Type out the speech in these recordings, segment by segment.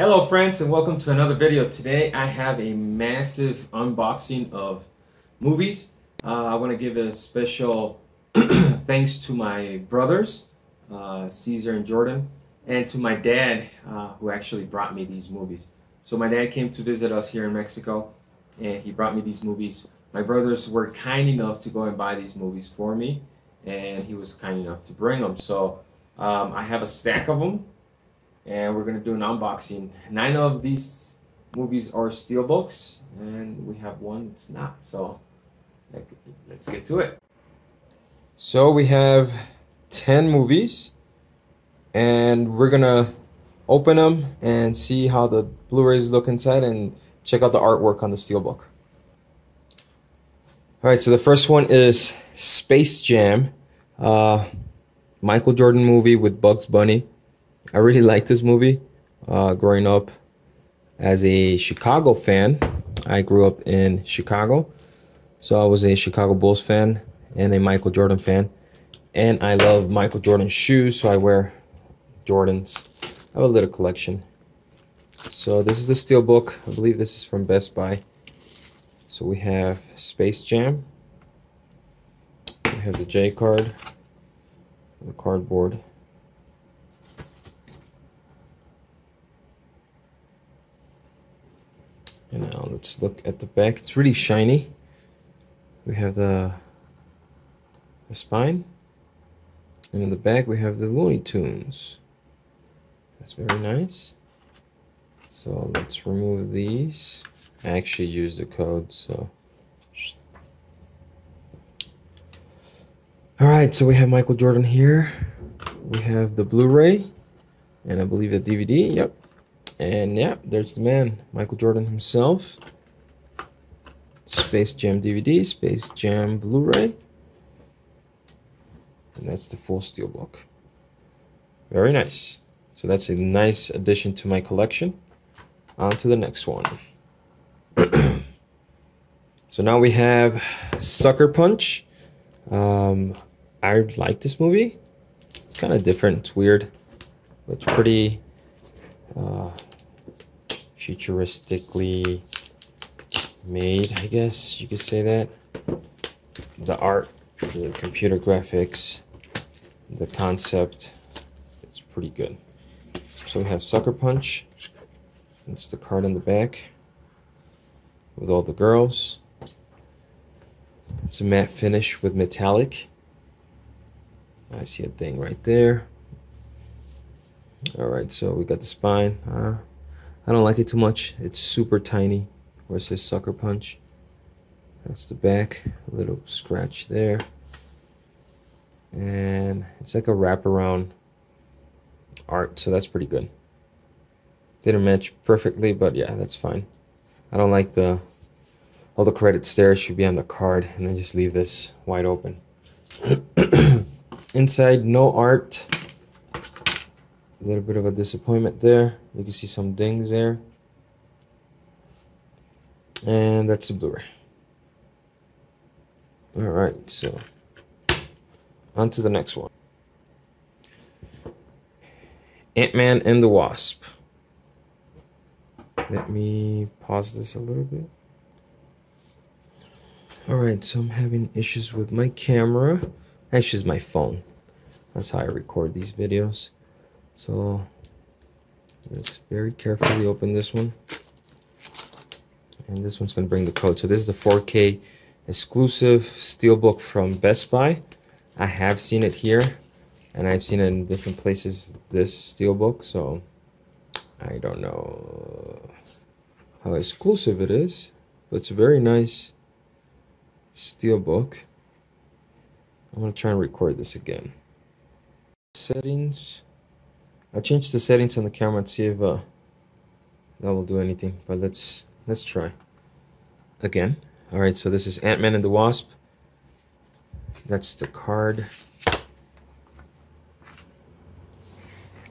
Hello friends and welcome to another video. Today I have a massive unboxing of movies. Uh, I want to give a special thanks to my brothers, uh, Cesar and Jordan, and to my dad uh, who actually brought me these movies. So my dad came to visit us here in Mexico and he brought me these movies. My brothers were kind enough to go and buy these movies for me and he was kind enough to bring them. So um, I have a stack of them and we're gonna do an unboxing. Nine of these movies are steelbooks, and we have one that's not. So let's get to it. So we have ten movies, and we're gonna open them and see how the Blu-rays look inside, and check out the artwork on the steelbook. All right, so the first one is Space Jam, uh, Michael Jordan movie with Bugs Bunny. I really like this movie. Uh, growing up as a Chicago fan, I grew up in Chicago. So I was a Chicago Bulls fan and a Michael Jordan fan. And I love Michael Jordan shoes, so I wear Jordans. I have a little collection. So this is the steel book. I believe this is from Best Buy. So we have Space Jam. We have the J card, the cardboard. And now let's look at the back. It's really shiny. We have the, the spine. And in the back we have the Looney Tunes. That's very nice. So let's remove these. I actually use the code, so. Alright, so we have Michael Jordan here. We have the Blu-ray. And I believe a DVD. Yep, and yeah, there's the man, Michael Jordan himself. Space Jam DVD, Space Jam Blu-ray. And that's the full steelbook. Very nice. So that's a nice addition to my collection. On to the next one. so now we have Sucker Punch. Um, I like this movie. It's kind of different. It's weird. But it's pretty uh, futuristically made, I guess you could say that. The art, the computer graphics, the concept, it's pretty good. So we have Sucker Punch. That's the card in the back with all the girls. It's a matte finish with metallic. I see a thing right there. All right, so we got the spine. Uh, I don't like it too much. It's super tiny. Where's his sucker punch? That's the back. A little scratch there. And it's like a wraparound art, so that's pretty good. Didn't match perfectly, but yeah, that's fine. I don't like the all the credits there should be on the card and then just leave this wide open. Inside, no art. A little bit of a disappointment there. You can see some dings there. And that's the Blu-ray. Alright, so on to the next one. Ant-Man and the Wasp. Let me pause this a little bit. Alright, so I'm having issues with my camera. Actually, it's my phone. That's how I record these videos. So let's very carefully open this one. And this one's going to bring the code. So this is the 4K exclusive steelbook from Best Buy. I have seen it here and I've seen it in different places this steelbook so I don't know how exclusive it is but it's a very nice steelbook I'm gonna try and record this again settings I'll change the settings on the camera and see if uh, that will do anything. But let's let's try again. All right, so this is Ant-Man and the Wasp. That's the card.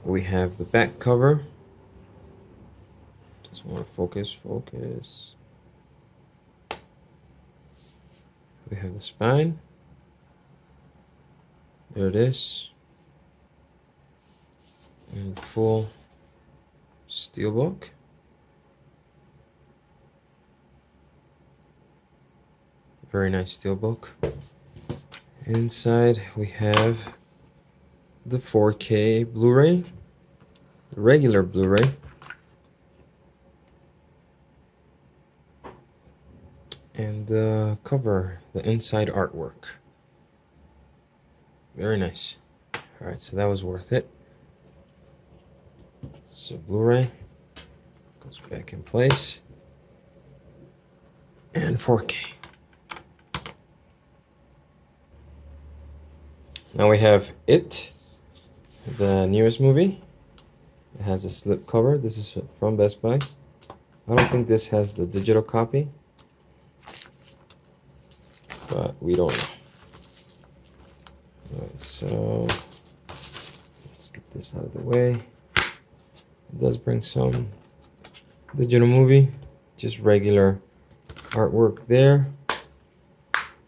We have the back cover. Just want to focus, focus. We have the spine. There it is and full steelbook. Very nice steelbook. Inside we have the 4K Blu-ray, the regular Blu-ray. And the cover, the inside artwork. Very nice. Alright, so that was worth it. So Blu-ray goes back in place. And 4K. Now we have It, the newest movie. It has a slip cover. This is from Best Buy. I don't think this has the digital copy. But we don't know. Alright, so let's get this out of the way. It does bring some digital movie, just regular artwork there.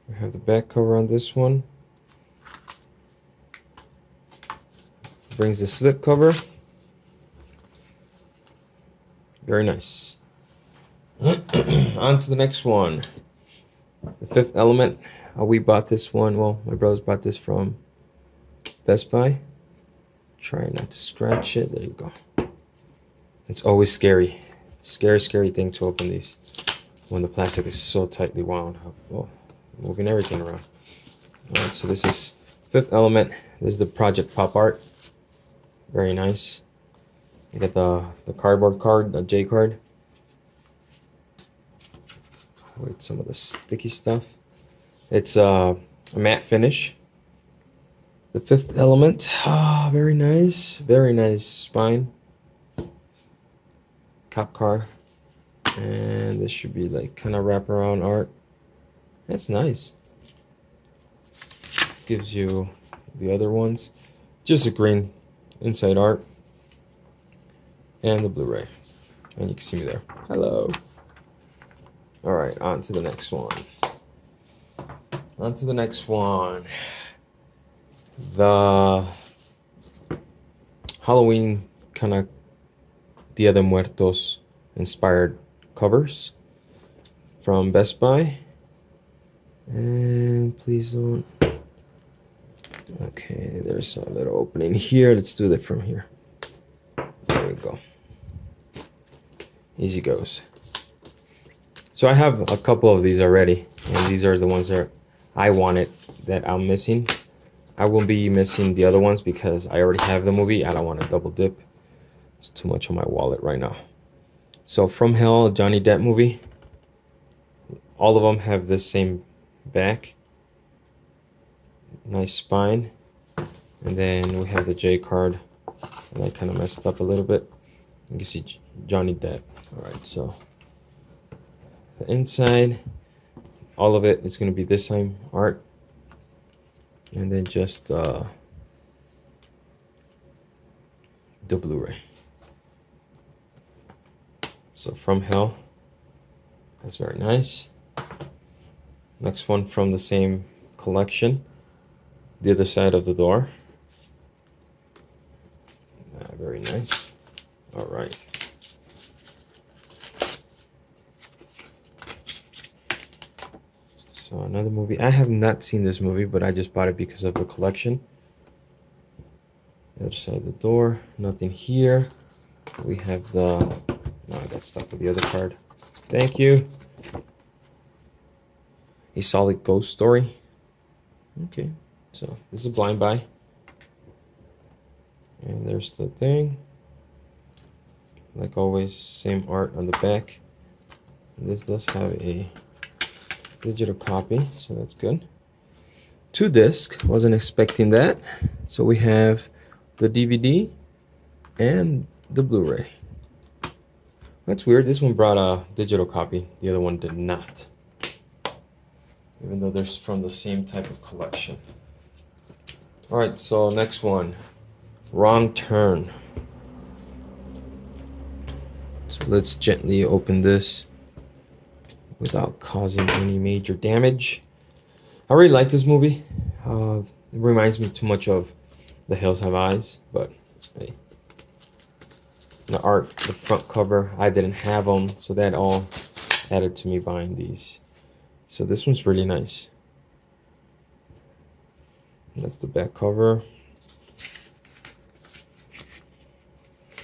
We have the back cover on this one. Brings the slip cover. Very nice. on to the next one. The fifth element. Uh, we bought this one. Well, my brothers bought this from Best Buy. Try not to scratch it. There you go. It's always scary. Scary, scary thing to open these when the plastic is so tightly wound. Oh, moving everything around. Alright, so this is fifth element. This is the Project Pop Art. Very nice. You get the, the cardboard card, the J card. With some of the sticky stuff. It's uh, a matte finish. The fifth element. Ah, very nice. Very nice spine. Cop car. And this should be like kind of wraparound art. That's nice. Gives you the other ones. Just a green inside art. And the Blu-ray. And you can see me there. Hello. Alright, on to the next one. On to the next one. The Halloween kind of Dia de Muertos inspired covers from Best Buy. And please don't. Okay, there's a little opening here. Let's do it from here. There we go. Easy goes. So I have a couple of these already, and these are the ones that I wanted that I'm missing. I won't be missing the other ones because I already have the movie. I don't want to double dip. It's too much on my wallet right now. So From Hell, Johnny Depp movie. All of them have this same back. Nice spine. And then we have the J card. And I kind of messed up a little bit. You can see Johnny Depp. Alright, so the inside all of it is going to be this same art and then just uh, the blu-ray so from hell that's very nice next one from the same collection the other side of the door ah, very nice all right So another movie. I have not seen this movie, but I just bought it because of the collection. The other side of the door. Nothing here. We have the... No, I got stuck with the other card. Thank you. A solid ghost story. Okay. So this is a blind buy. And there's the thing. Like always, same art on the back. This does have a digital copy, so that's good. Two disc, wasn't expecting that. So we have the DVD and the Blu-ray. That's weird, this one brought a digital copy, the other one did not. Even though they're from the same type of collection. Alright, so next one. Wrong Turn. So let's gently open this without causing any major damage. I really like this movie. Uh, it reminds me too much of The Hills Have Eyes, but hey. The art, the front cover. I didn't have them, so that all added to me buying these. So this one's really nice. That's the back cover.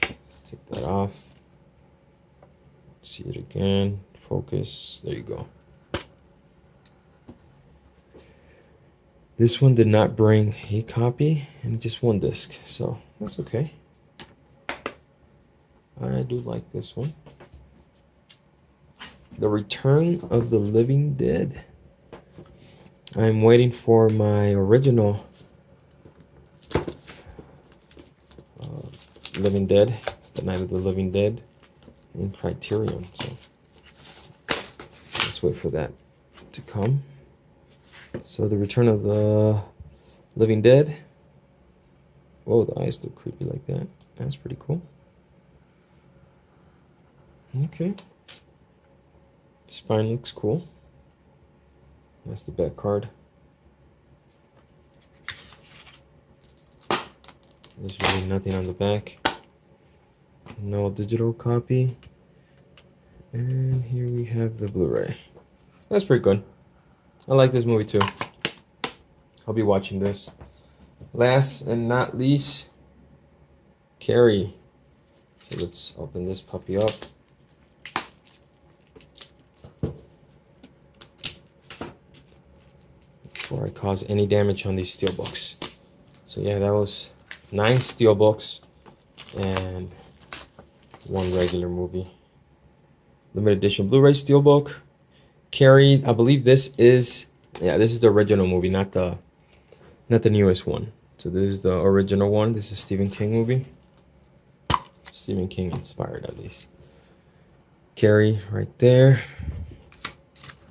Let's take that off. See it again. Focus. There you go. This one did not bring a copy and just one disc, so that's okay. I do like this one. The Return of the Living Dead. I'm waiting for my original uh, Living Dead, The Night of the Living Dead, in Criterion. So let's wait for that to come. So the Return of the Living Dead. Whoa, the eyes look creepy like that. That's pretty cool. Okay. Spine looks cool. That's the back card. There's really nothing on the back. No digital copy. And here we have the Blu-ray. That's pretty good. I like this movie too. I'll be watching this. Last and not least, Carrie. So let's open this puppy up. before I cause any damage on these steel books. So yeah, that was nine steel books and one regular movie. Limited edition Blu-ray steel steelbook. Carrie, I believe this is yeah, this is the original movie, not the not the newest one. So this is the original one. This is Stephen King movie. Stephen King inspired at least. Carrie right there.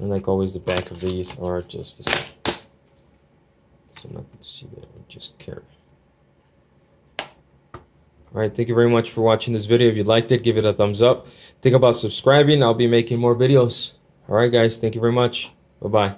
And like always the back of these are just the same so nothing to see there, just Carrie. Alright, thank you very much for watching this video. If you liked it, give it a thumbs up. Think about subscribing. I'll be making more videos. Alright guys, thank you very much. Bye-bye.